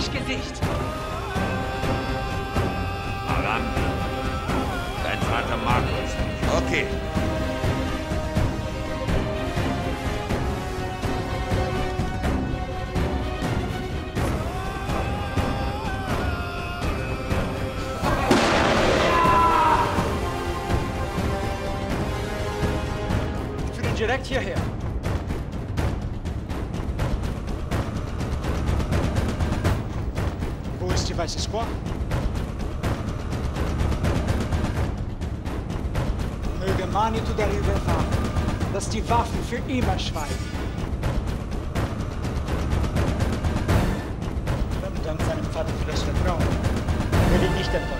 Milchgesicht! Aran, dein Vater mag uns. Okay. Direkt hierher. Die weiße Squad? Möge Manitou darüber wachen, dass die Waffen für immer schweigen. Haben Dank seinem Vater für das Vertrauen. Er will ihn nicht enttäuschen.